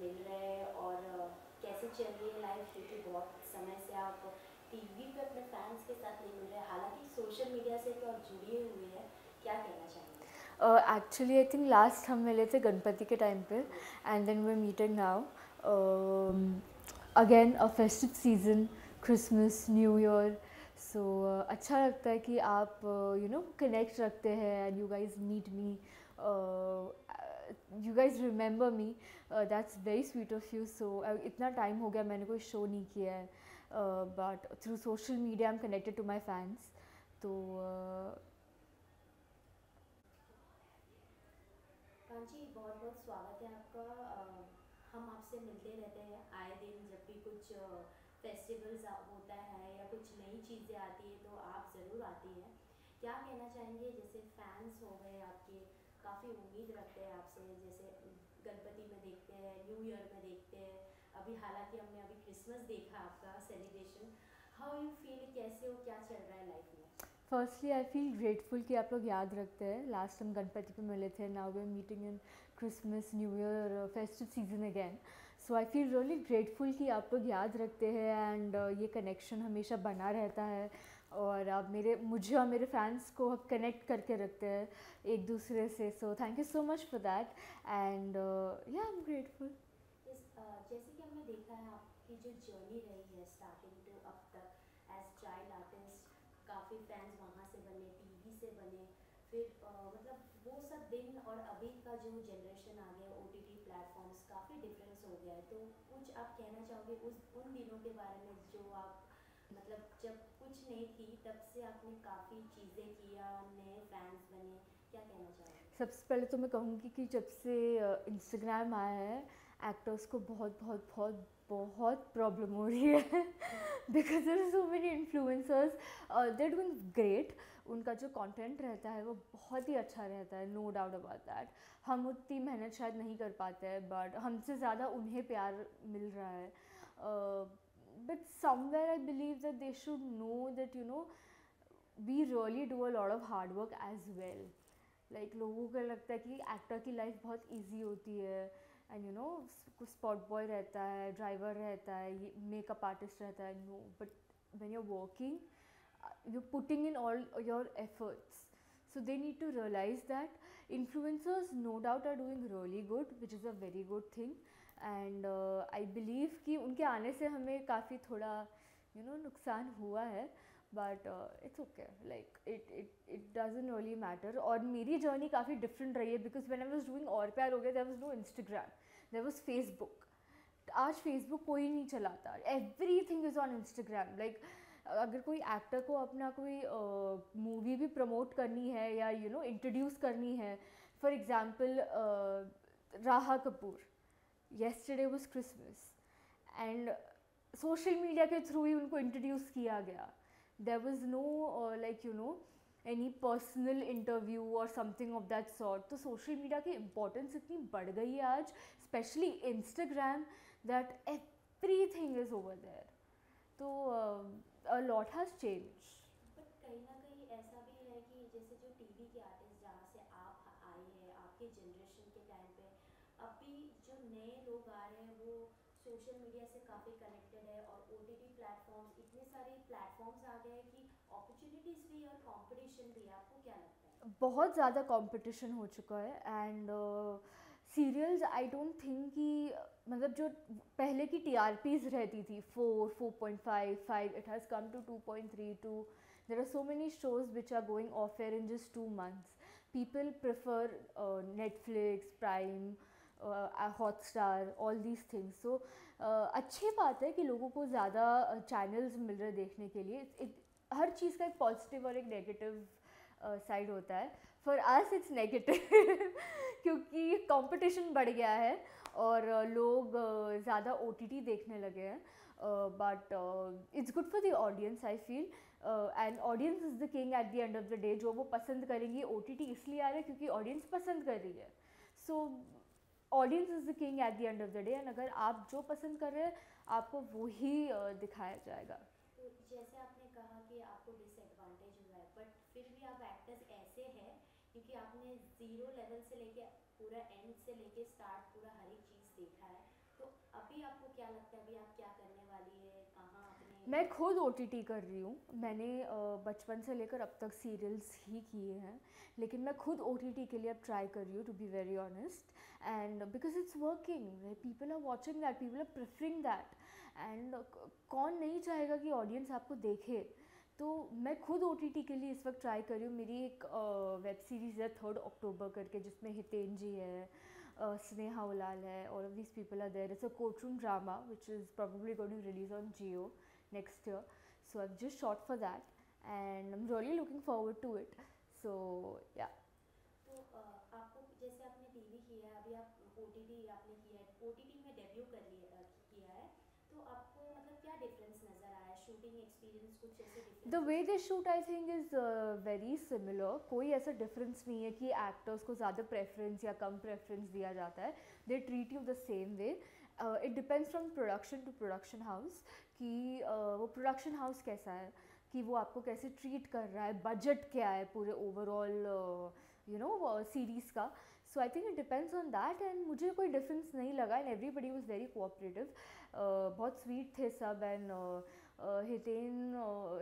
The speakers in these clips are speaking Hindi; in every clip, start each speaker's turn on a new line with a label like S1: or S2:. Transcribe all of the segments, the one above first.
S1: मिल रहे हैं और कैसे चल रही है लाइफ क्योंकि बहुत समय से आप टीवी पे अपने फैंस के साथ नहीं मिल रहे। हालाँकि सोशल मीडिया से तो आप जुड़े हुए हैं। क्या कहना चाहेंगे?
S2: एक्चुअली आई थिंक लास्ट हम मिले थे गणपति के टाइम पे and then we meeting now again a festive season Christmas new year so अच्छा लगता है कि आप यू नो कनेक्ट रखते हैं and you guys meet me you guys remember me that's very sweet of you so इतना टाइम हो गया मैंने कोई शो नहीं किया है but through social media I am connected to my fans तो uh,
S1: जी बहुत बहुत स्वागत है आपका हम आपसे मिलते रहते हैं आए दिन जब भी कुछ फेस्टिवल्स होता है या कुछ नई चीज़ें आती है तो आप ज़रूर आती हैं। क्या कहना चाहेंगे? जैसे फैंस हो गए आपके काफ़ी उम्मीद रखते हैं आपसे जैसे गणपति में देखते हैं न्यू ईयर में देखते हैं। अभी हालाँकि हमने अभी क्रिसमस देखा आपका सेलिब्रेशन हाउ यू फील कैसे हो? क्या चल रहा है लाइफ में?
S2: फर्स्टली आई फील ग्रेटफुल कि आप लोग याद रखते हैं। लास्ट टाइम गणपति पे मिले थे now we meeting in Christmas new year festive season again so I feel really grateful कि आप लोग याद रखते हैं एंड uh, ये कनेक्शन हमेशा बना रहता है। और आप मेरे मुझे और मेरे फैंस को अब कनेक्ट करके रखते हैं एक दूसरे से। So thank you so much for that and yeah I am grateful
S1: जैसे कि हमने देखा है आपकी जो जर्नी रही है स्टार्टिंग टू अब तक एज चाइल्ड आर्टिस्ट काफ़ी फैंस वहाँ से बने टीवी से बने। फिर आ, मतलब वो सब दिन और अभी का जो जनरेशन आ गया ओ टी टी प्लेटफॉर्म्स काफ़ी डिफरेंस हो गया है। तो कुछ आप कहना चाहोगे उस उन दिनों के बारे में जो आप मतलब जब नहीं थी, तब से आपने काफ़ी चीज़ें किया, नए फैंस बने। क्या कहना चाहोगे?
S2: सबसे पहले तो मैं कहूँगी कि जब से इंस्टाग्राम आया है एक्टर्स को बहुत बहुत बहुत बहुत प्रॉब्लम हो रही है। Because there so many influencers there doing great उनका जो कंटेंट रहता है, वो बहुत ही अच्छा रहता है नो डाउट अबाउट दैट हम उतनी मेहनत शायद नहीं कर पाते हैं बट हमसे ज़्यादा उन्हें प्यार मिल रहा है। but somewhere I believe that they should know that you know we really do a lot of hard work as well like लोगों को लगता है कि एक्टर की लाइफ बहुत ईजी होती है एंड यू नो कुछ स्पॉट बॉय रहता है ड्राइवर रहता है मेकअप आर्टिस्ट रहता है no but when you are working you putting in all your efforts so they need to realize that influencers no doubt are doing really good which is a very good thing And I believe कि उनके आने से हमें काफ़ी थोड़ा यू you नो know नुकसान हुआ है but it's okay like it it it doesn't really matter और मेरी जर्नी काफ़ी डिफरेंट रही है because when I was doing और प्यार हो गया there was no Instagram there was Facebook आज फेसबुक कोई नहीं चलाता. Everything is on Instagram like अगर कोई एक्टर को अपना कोई मूवी uh, भी प्रमोट करनी है या यू नो इंट्रोड्यूस करनी है. For example Raha Kapoor yesterday was Christmas and social media के थ्रू ही उनको इंट्रोड्यूस किया गया. There was no like you know any personal interview और समथिंग ऑफ़ दैट सॉर्ट तो सोशल मीडिया की इम्पोर्टेंस इतनी बढ़ गई है आज specially Instagram that everything is over there तो लॉट हैज़
S1: चेंज कहीं ना कहीं ऐसा भी है कि जैसे जो टीवी के आर्टिस्ट जहाँ से आप आए हैं, आपके जनरेशन सोशल मीडिया से काफ़ी कनेक्टेड है और ओ टी टी प्लेटफॉर्म्स इतने सारे प्लेटफॉर्म्स आ गए हैं कि अपॉर्चुनिटीज़ भी और कंपटीशन भी, आपको क्या लगता है?
S2: बहुत ज़्यादा कंपटीशन हो चुका है and serials I don't think कि मतलब जो पहले की टी आर पीज रहती थी four four point five five it has come to two point three two there are so many shows which are going off air in just two months people prefer Netflix Prime Hotstar all these things so अच्छी बात है कि लोगों को ज़्यादा चैनल्स मिल रहे देखने के लिए। हर चीज़ का एक पॉजिटिव और एक नेगेटिव साइड होता है। फॉर अस इट्स नेगेटिव क्योंकि कंपटीशन बढ़ गया है और लोग ज़्यादा ओटीटी देखने लगे हैं। But it's good for the audience I feel and audience is the king at the end of the day जो वो पसंद करेंगी ओ इसलिए आ रहा है क्योंकि ऑडियंस पसंद कर रही है। So so, audience is the king at the end of the day and अगर आप जो पसंद कर रहे हैं, आपको वो ही दिखाया जाएगा।
S1: तो जैसे आपने कहा कि आपको डिसएडवांटेज हुआ है बट फिर भी आप एक्टर्स ऐसे हैं, क्योंकि आपने ज़ीरो लेवल से लेके पूरा एंड से लेके स्टार्ट पूरा हर एक चीज़ देखा है तो अभी आपको क्या लगता है, अभी आप क्या करने
S2: मैं खुद ओटीटी कर रही हूँ। मैंने बचपन से लेकर अब तक सीरियल्स ही किए हैं। लेकिन मैं खुद ओटीटी के लिए अब ट्राई कर रही हूँ to be very honest and because it's working people are watching that people are preferring that and कौन नहीं चाहेगा कि ऑडियंस आपको देखे? तो मैं खुद ओटीटी के लिए इस वक्त ट्राई कर रही हूँ। मेरी एक वेब सीरीज़ है थर्ड अक्टूबर करके, जिसमें हितेन जी है स्नेहा Sneha है all of this people are there. It's a courtroom drama, which is probably going to release on Geo next year. So I've just shot for that and I'm really looking forward to it. So yeah.
S1: तो आपको जैसे आपने टीवी किया अभी आप ओ आपने किया है ओ में डेब्यू कर लिया किया है तो आपको मतलब क्या डिफरेंस नज़र आया शूटिंग एक्सपीरियंस कुछ ऐसे difference
S2: The way they shoot I think is uh, very similar. कोई ऐसा difference नहीं है कि actors को ज़्यादा preference या कम preference दिया जाता है. They treat you the same way. Uh, depends depends production to production house कि वो प्रोडक्शन हाउस कैसा है कि वो आपको कैसे ट्रीट कर रहा है बजट क्या है पूरे ओवरऑल यू नो सीरीज़ का। So I think it depends on that and मुझे कोई डिफरेंस नहीं लगा and everybody was very cooperative बहुत स्वीट थे सब एंड हितेन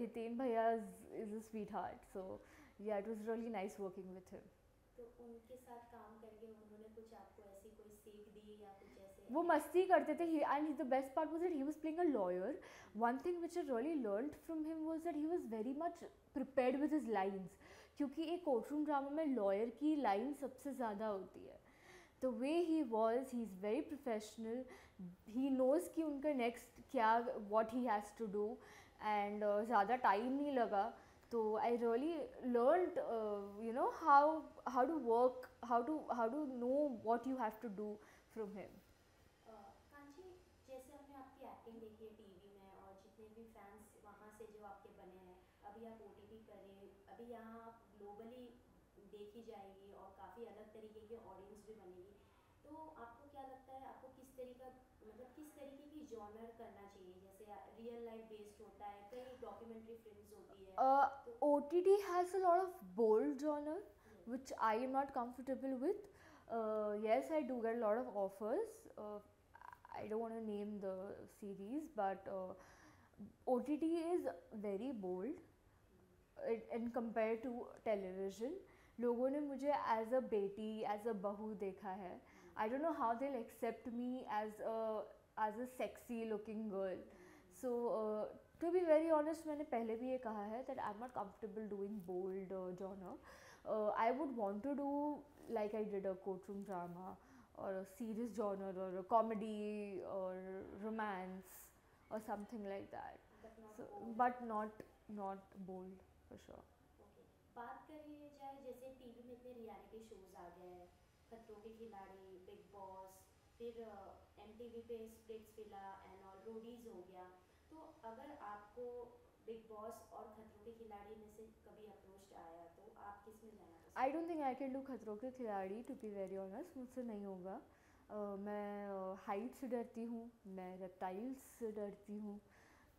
S2: हितेन भैया is a sweetheart so yeah it was really nice working with him
S1: तो उनके साथ काम करके उन्होंने कुछ आपको ऐसी कोई सीख दी या कुछ ऐसे
S2: वो मस्ती करते थे। And the best part was that he was playing a lawyer one thing which I really learn from him was that he was very much prepared with his lines क्योंकि एक कोर्टरूम ड्रामा में लॉयर की लाइन सबसे ज़्यादा होती है। The way he was he is very professional he knows कि उनका नेक्स्ट क्या what he has to do and ज़्यादा टाइम नहीं लगा। तो I really learn you know how how to work how to how to know what you have to do from him
S1: uh, Kanchi जैसे हमने आपकी एक्टिंग देखी है टीवी में और जितने भी फैंस वहाँ से जो आपके बने हैं अभी आप ओ कर रहे हैं अभी यहाँ आप ग्लोबली देखी जाएगी और काफ़ी अलग तरीके की ऑडियंस भी बनेगी। तो आपको क्या लगता है आपको किस तरीका मतलब किस तरीके की जॉनर करना चाहिए? जैसे रियल लाइफ बेस्ड होता है कई डॉक्यूमेंट्री फिल्म्स होती है।
S2: O T T has a lot of bold genre which I am not comfortable with yes I do get lot of offers I don't name the series but O T T is very bold in compared to television. लोगों ने मुझे एज अ बेटी एज अ बहू देखा है। आई डोंट नो हाउ दिल accept me as a as a sexy looking girl so to be very honest मैंने पहले भी ये कहा है that I am not comfortable doing bold genre I would want to do like I did a courtroom drama और सीरियस जॉनर और कॉमेडी और रोमांस और something like that
S1: but not
S2: not but not not bold. For sure.
S1: बात जाए जैसे टीवी में इतने रियलिटी शोज़ आ गए हैं खतरों के खिलाड़ी बिग बॉस फिर एम पे Splitsvilla and all Roadies हो गया। तो अगर आपको बिग बॉस और खतरों के खिलाड़ी में से कभी अप्रोच आया तो आप किसमें जाना
S2: I don't think I can do खतरों के खिलाड़ी टू बी वेरी ऑनेस्ट मुझसे नहीं होगा। uh, मैं हाइट से डरती हूँ मैं रेप्टाइल्स से डरती हूँ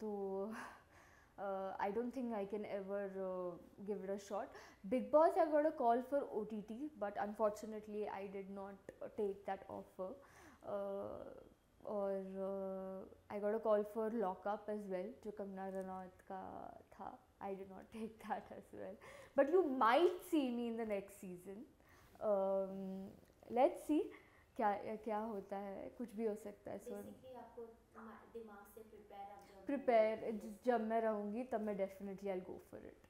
S2: तो I don't think I can ever give it a shot Bigg Boss I got a call for O T T but unfortunately I did not take that offer और I got a call for lockup as well जो कंगना रनौत का था. I did not take that as well but you might see me in the next season. Um, let's see क्या क्या होता है. कुछ भी हो सकता है सो
S1: बेसिकली आपको दिमा- दिमाग से प्रिपेयर आप जब
S2: प्रिपेयर जब मैं रहूँगी तब मैं
S1: definitely I go for it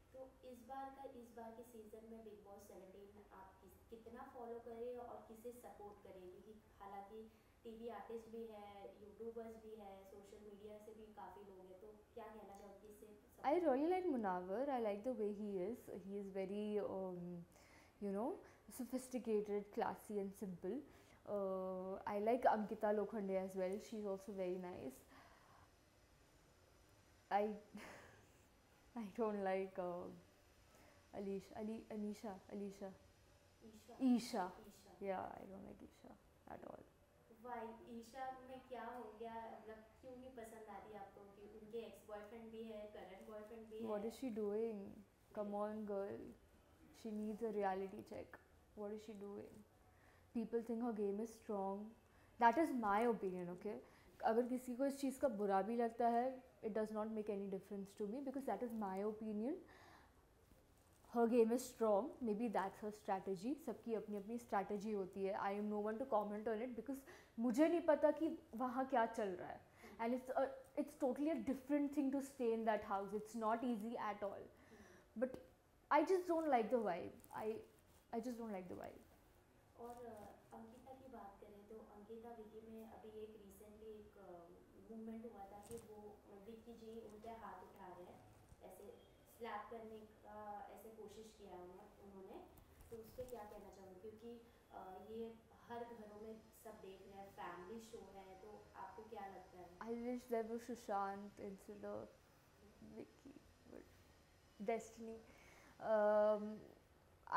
S2: I really like Munawar I like the way he is he is very you know sophisticated classy and simple I like Ankita Lokhande as well she is also very nice I I don't like uh, Alicia, Ali, Anisha, Alicia,
S1: Isha
S2: Isha.
S1: Isha
S2: Yeah, I don't like Isha at all.
S1: Why Isha में क्या हो गया मतलब क्यों नहीं पसंद आती आपको कि उनके एक्स बॉयफ्रेंड भी है करंट बॉयफ्रेंड भी
S2: What
S1: है
S2: is she doing? Come on, girl. She needs a reality check. What is she doing? People think her game is strong. That is my opinion, okay? अगर किसी को इस चीज़ का बुरा भी लगता है does not make any difference to me because that is my opinion her game is strong may be that's her strategy सबकी अपनी अपनी स्ट्रैटेजी होती है I am no one to comment on it because मुझे नहीं पता कि वहाँ क्या चल रहा है and it's it's totally a different thing to stay in that house it's not easy at all but I just don't like the vibe I I just don't like the vibe
S1: और अंकिता की बात करें तो अंकिता विकी में अभी एक रिसेंटली एक मूवमेंट हुआ था कि वो विकी जी उन पर हाथ उठा रहे हैं स्लैप करने का ऐसे कोशिश किया उन्होंने। तो उस पर क्या कहना चाहूँगी, क्योंकि ये हर घरों में सब देख रहे हैं फैमिली शो है तो आपको क्या लगता है?
S2: I wish there was Sushant instead of Vicky destiny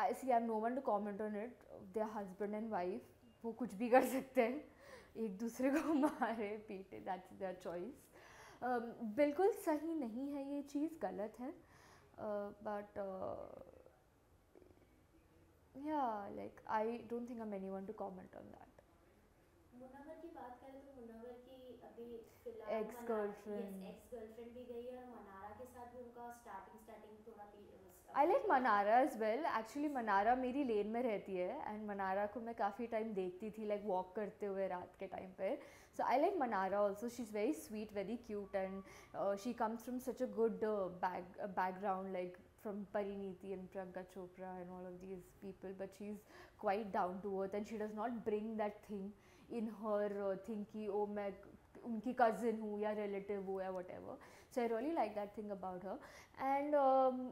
S2: I see I no one to comment on it there husband and wife वो कुछ भी कर सकते हैं। एक दूसरे को मारे पीटे दैट्स देयर चॉइस बिल्कुल सही नहीं है ये चीज़, गलत है। टू कॉमेंट ऑन दैट
S1: की बात करें तो मुनव्वर की अभी फ़िलहाल
S2: Ex girlfriend.
S1: एक्स गर्लफ्रेंड भी गई है और मनारा के साथ भी उनका स्टार्टिंग स्टार्टिंग थोड़ा
S2: I like Mannara as well actually Mannara मेरी लेन में रहती है एंड मनारा को मैं काफ़ी टाइम देखती थी लाइक like, वॉक करते हुए रात के time So I like Manara also. She's very sweet, very cute, and uh, she comes from such a good uh, back, uh, background like from Pariniti and Priyanka Chopra and all of these people, but she's quite down to earth and she does not bring that thing in her uh, thing oh, my unki cousin who ya relative who ya whatever. So I really like that thing about her and um,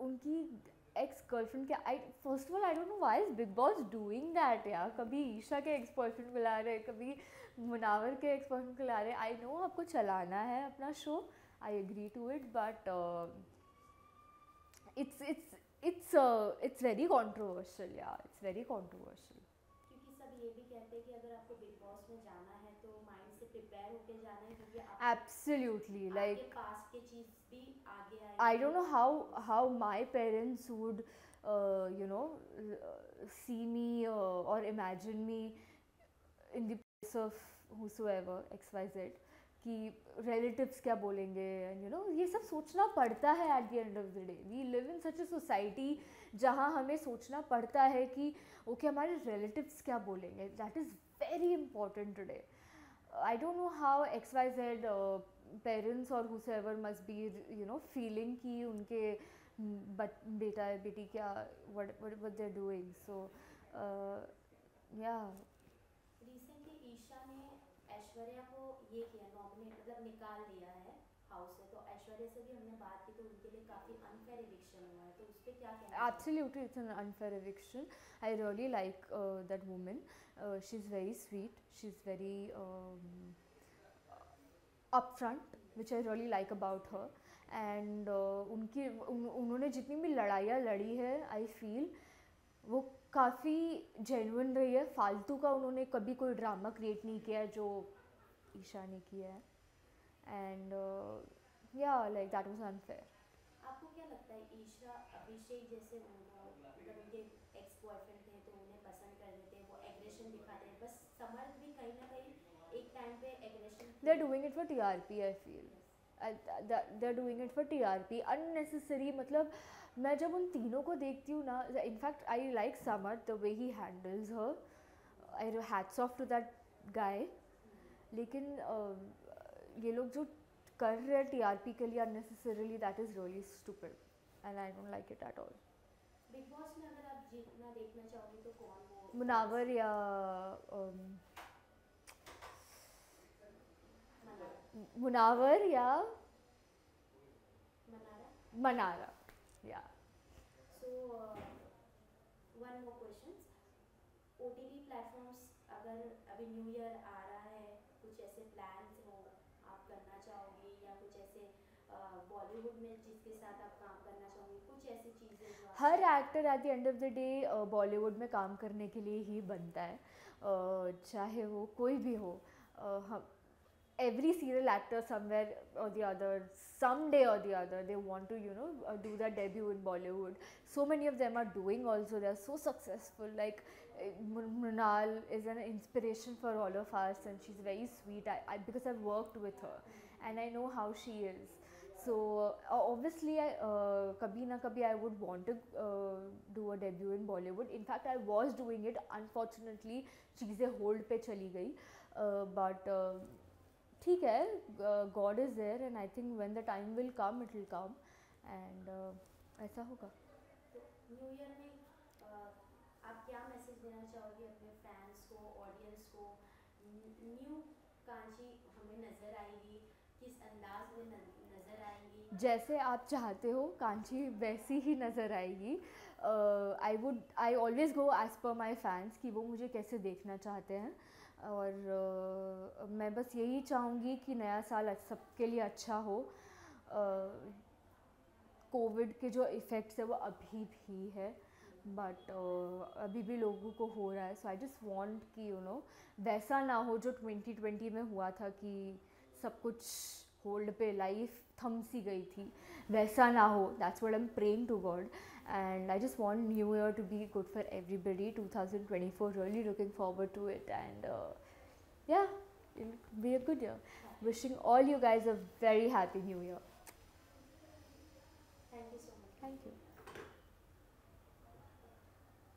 S2: unki ex girlfriend के I first of all I don't know why is Bigg Boss doing that यार? कभी ईशा के एक्स बॉयफ्रेंड को ला रहे, कभी मुनावर के एक्स बॉयफ्रेंड को ला रहे। आई नो आपको चलाना है अपना show I agree to it but it's it's it's it's very controversial yeah it's very controversial
S1: क्योंकि सब ये भी कहते हैं कि अगर आपको बिग बॉस में जाना प्रिपेयर होके जाना है क्योंकि
S2: एब्सोल्युटली लाइक
S1: पास के चीज़ भी आगे आए
S2: I don't know how how my parents would uh, you know uh, see me uh, or imagine me in the place of whosoever x y z कि relatives क्या बोलेंगे एंड यू नो ये सब सोचना पड़ता है at the end of the day we live in such a society जहाँ हमें सोचना पड़ता है कि ओके okay, हमारे relatives क्या बोलेंगे? That is very important today I don't know how X Y Z parents और whoever must be you know feeling कि उनके बेटा, बेटी क्या what what they're
S1: doing so yeah Aishwarya को ये किया नॉमिनेट मतलब निकाल दिया है हाउस से। तो ऐश्वर्या से भी हमने बात उनके लिए काफ़ी अनफेयर है तो
S2: eviction. I really like uh, that woman. Uh, she's very sweet. She's very um, upfront, which I really like about and उनकी उन, उन्होंने जितनी भी लड़ाइयाँ लड़ी है आई फील वो काफ़ी जेन्युइन रही है फालतू का उन्होंने कभी कोई ड्रामा क्रिएट नहीं किया जो ईशा ने किया है एंड या लाइक दैट वॉज़ अनफेयर
S1: आपको क्या लगता है ईशा अभिषेक जैसे मतलब उनके एक्स बॉयफ्रेंड थे तो उन्हें पसंद कर रहे थे वो एग्रेशन दिखाते हैं? बस समर भी कहीं ना कहीं एक टाइम पे aggression
S2: they are doing it for TRP I feel they are doing it for TRP unnecessary मतलब मैं जब उन तीनों को देखती हूँ ना in fact I like Samar the way he handles her I hats off to that guy लेकिन uh, ये लोग जो कर रहे हैं टीआरपी के लिए unnecessarily that is really stupid and I don't like it at all
S1: Bigg Boss में अगर आप जीतना देखना चाहोगे तो कौन
S2: मुनावर या um, मुनावर या Mannara? Yeah
S1: so one more questions OTT platforms अगर अभी न्यू ईयर आ रहा है कुछ ऐसे प्लान्स हो आप करना चाहोगे या कुछ ऐसे
S2: हर actor at the end of the day Bollywood में काम करने के लिए ही बनता है। uh, चाहे वो कोई भी हो uh, हम एवरी सीरियल एक्टर समवेयर और द अदर सम डे और the other they want to you know do the debut in Bollywood so many of them are doing also they are so successful like Mrunal is an inspiration for all of ours and she is very sweet I because I worked with her and I know how she is So uh, obviously, I, uh, kabhi na kabhi I would want to uh, do a debut in Bollywood. In fact, I was doing it. Unfortunately, चीज़ें hold पे चली गई. Uh, but uh, ठीक है, uh, God is there, and I think when the time will come, it will come, and uh, ऐसा होगा.
S1: तो न्यू ईयर में आप क्या मैसेज देना चाहोगे अपने फैंस को ऑडियंस को न्यू कांची हमें नज़र आएगी किस अंदाज में
S2: जैसे आप चाहते हो कांची वैसी ही नज़र आएगी। I would I always go as per my fans कि वो मुझे कैसे देखना चाहते हैं। और uh, मैं बस यही चाहूँगी कि नया साल सबके लिए अच्छा हो। कोविड uh, के जो इफ़ेक्ट्स है वो अभी भी है। बट uh, अभी भी लोगों को हो रहा है। सो आई जस्ट वॉन्ट कि यू नो वैसा ना हो जो 2020 में हुआ था कि सब कुछ होल्ड पे लाइफ थम सी गई थी वैसा ना हो that's what I am praying to God and I just want New Year to be good for everybody. 2024, really looking forward to it, and uh, yeah, it'll be a good year. Wishing all you guys a very happy New Year.
S1: Thank you so much
S2: Thank you.